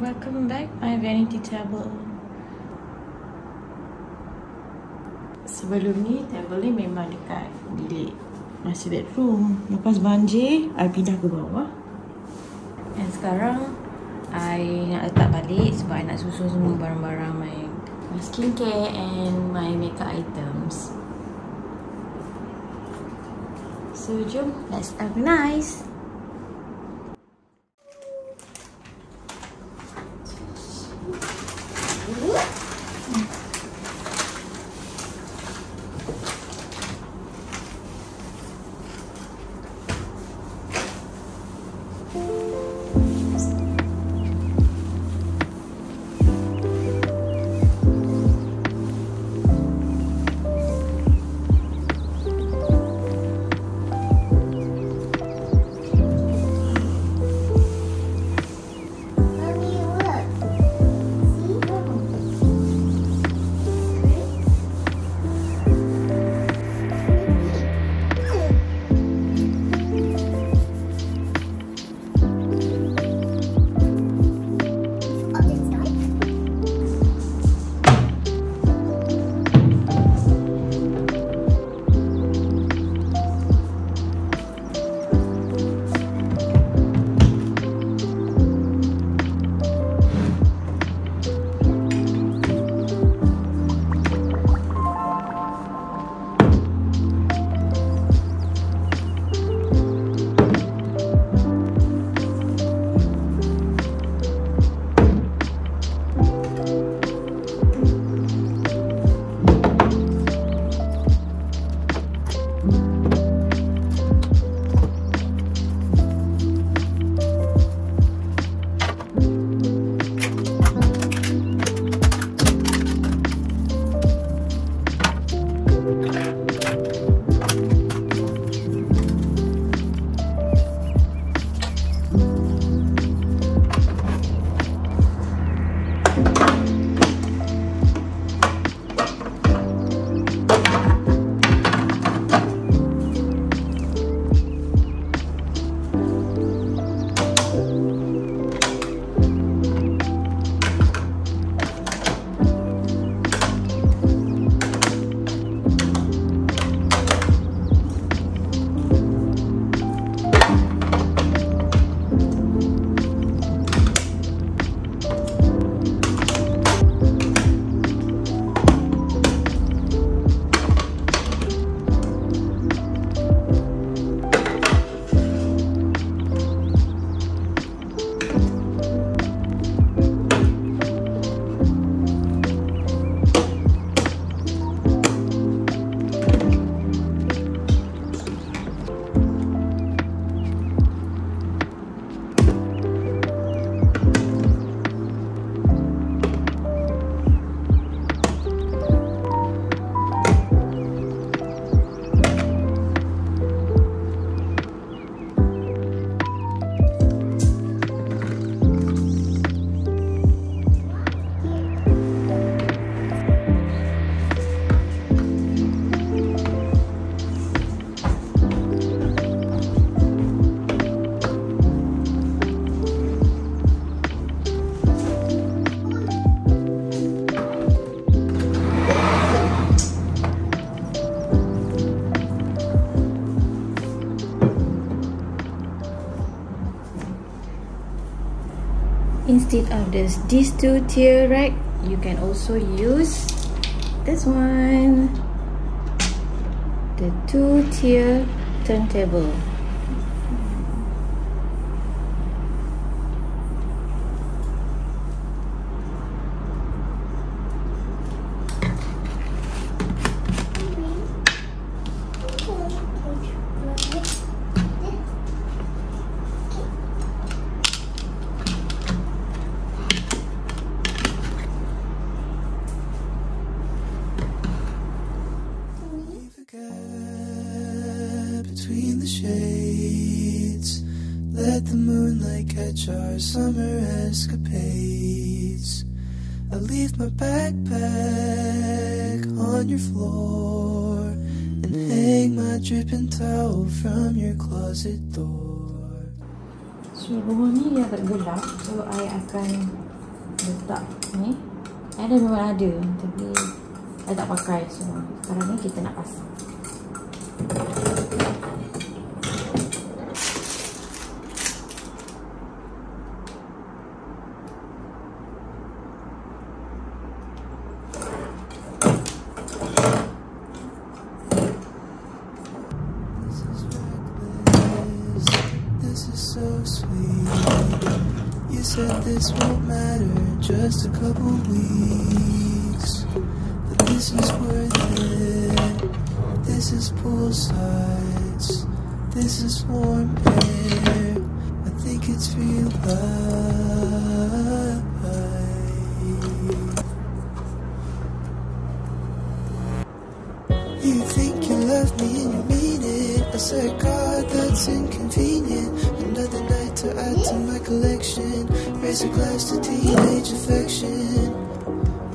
welcome back my vanity table. Sebelum ni table ni memang dekat bilik master bedroom. Lepas banjir, I pindah ke bawah. Dan sekarang I nak letak balik sebab I nak susun semua barang-barang my, my skincare and my makeup items. So jom, let's organize. Instead of this these two tier rack, you can also use this one. The two tier turntable. Let the moonlight catch our summer escapades. I leave my backpack on your floor, and hang my dripping towel from your closet door. So ni dia agak gelap So I akan letak ni eh, Ada memang ada Tapi I tak pakai So sekarang ni kita nak pasang said this won't matter just a couple weeks. But this is worth it. This is poolsides. This is warm air. I think it's real life. You think you love me and you mean it. I said, God, that's inconvenient. Another night to add to my collection. Raise a glass to teenage affection.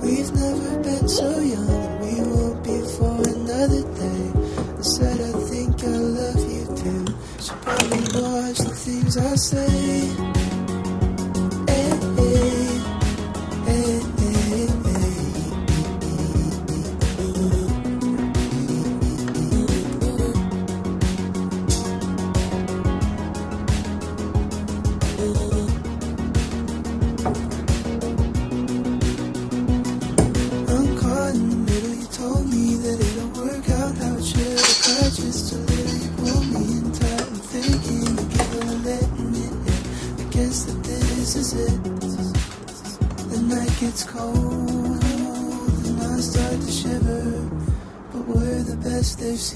We've never been so young, we won't be for another day. I said, I think I love you too. Should probably watch the things I say.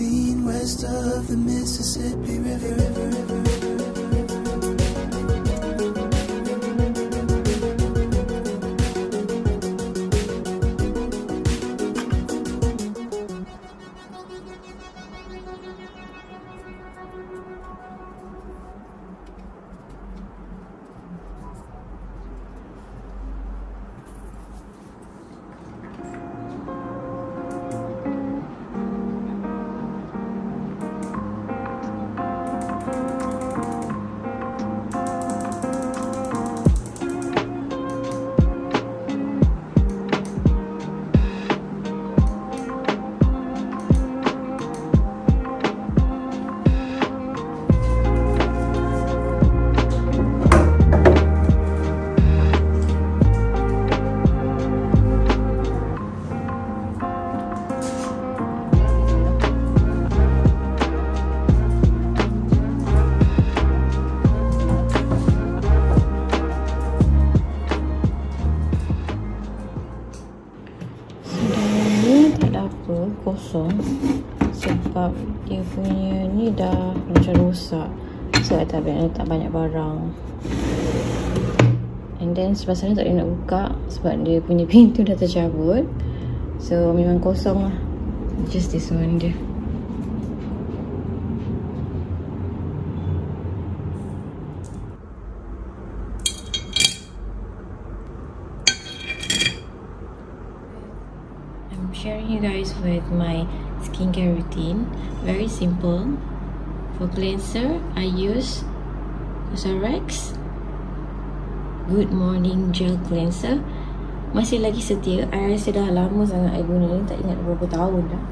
West of the So I tak boleh letak banyak barang And then sebab tak boleh nak buka Sebab dia punya pintu dah tercabut So memang kosong lah Just this one dia sharing you guys with my skincare routine. Very simple. For cleanser, I use Cosrx Good Morning Gel Cleanser. Masih lagi setia. I rasa dah lama sangat I guna ni. Tak ingat berapa tahun dah.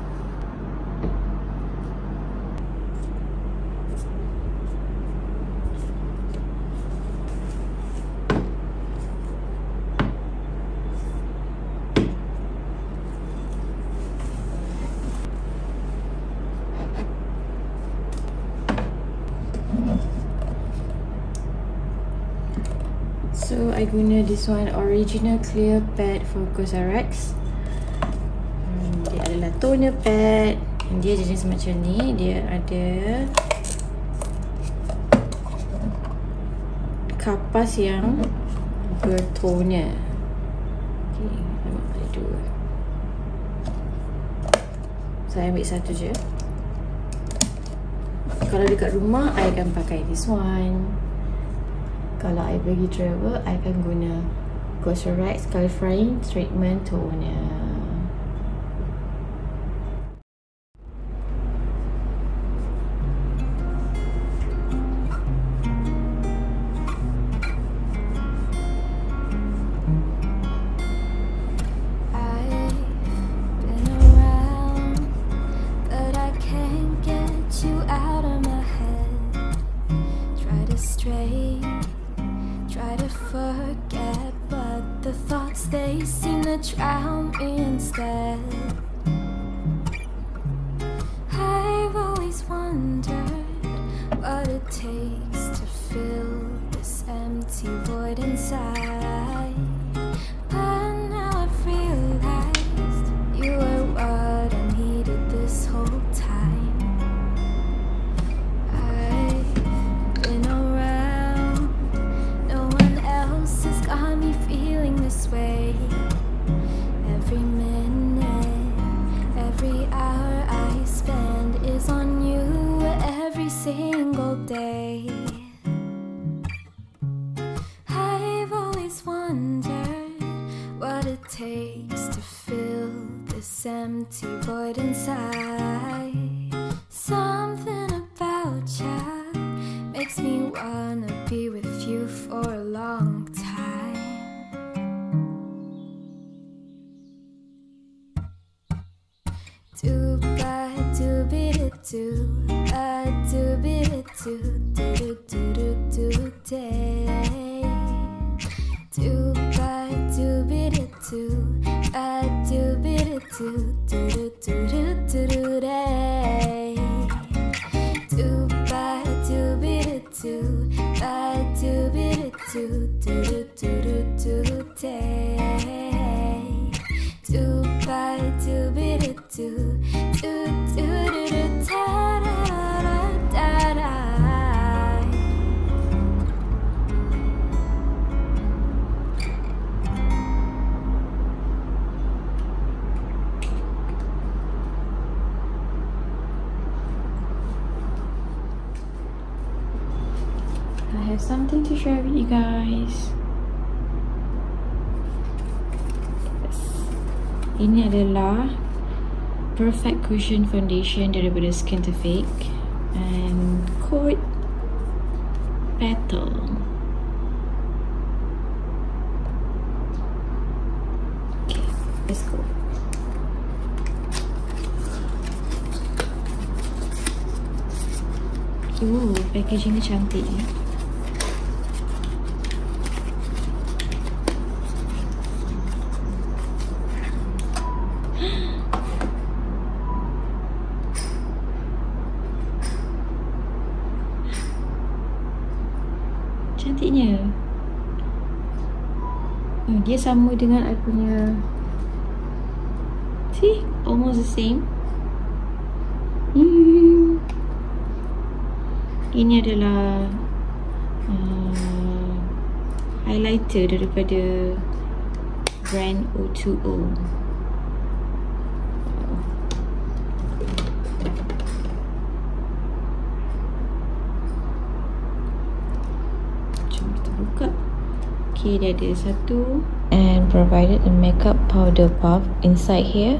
So I guna this one original clear pad for Cosrx. Hmm, dia adalah toner pad. Dia jenis macam ni. Dia ada kapas yang bertoner. Okay, ada dua. Saya ambil satu je. Kalau dekat rumah, I akan pakai this one. Kalau I pergi travel, I akan guna Cosrx Clarifying Treatment Toner. Void inside. Something about you makes me wanna be with you for a long time. Do ba do be do ba do do do to Ini adalah Perfect Cushion Foundation daripada Skin to Fake and Code Petal. Okay, let's go. Ooh, packaging cantik ni. Cantiknya. Oh, dia sama dengan I punya See? Almost the same. Hmm. Ini adalah uh, highlighter daripada brand O2O. Jom kita buka. Okay, dia ada satu and provided a makeup powder puff inside here.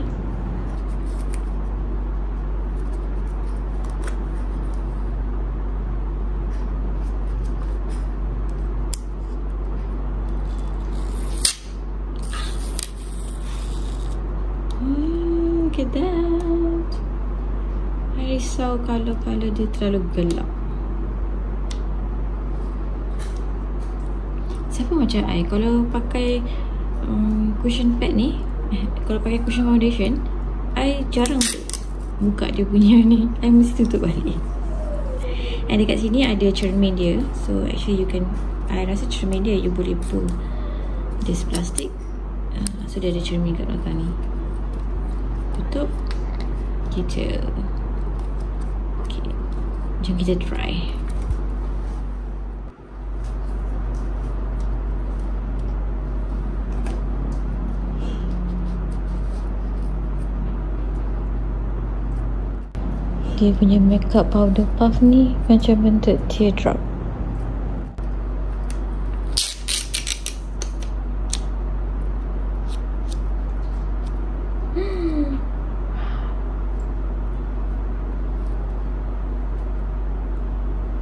Hmm, look at that. I risau kalau-kalau dia terlalu gelap. Macam I Kalau pakai um, Cushion pad ni eh, Kalau pakai cushion foundation I jarang Buka dia punya ni. I mesti tutup balik. And dekat sini ada cermin dia. So actually you can I rasa cermin dia You boleh pull This plastic. Uh, So dia ada cermin kat belakang ni. Tutup. Kita Okay. Jom kita try dia punya makeup powder puff ni macam bentuk teardrop.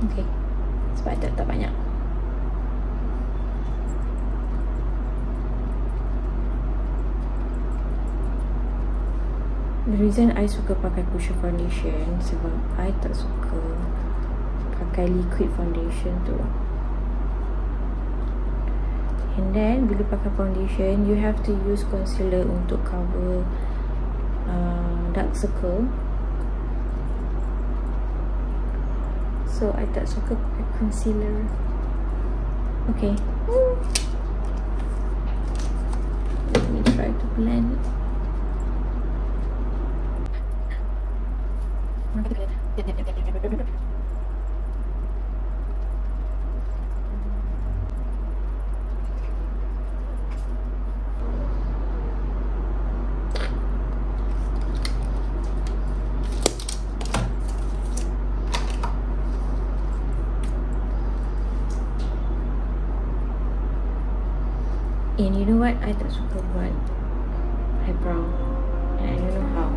Okay, sebab tak, tak banyak. The reason I suka pakai cushion foundation sebab I tak suka pakai liquid foundation tu. And then bila pakai foundation, you have to use concealer untuk cover uh, dark circle. So I tak suka pakai concealer. Okay. Let me try to blend. And you know what? I tak suka buat eyebrow. And I don't know how.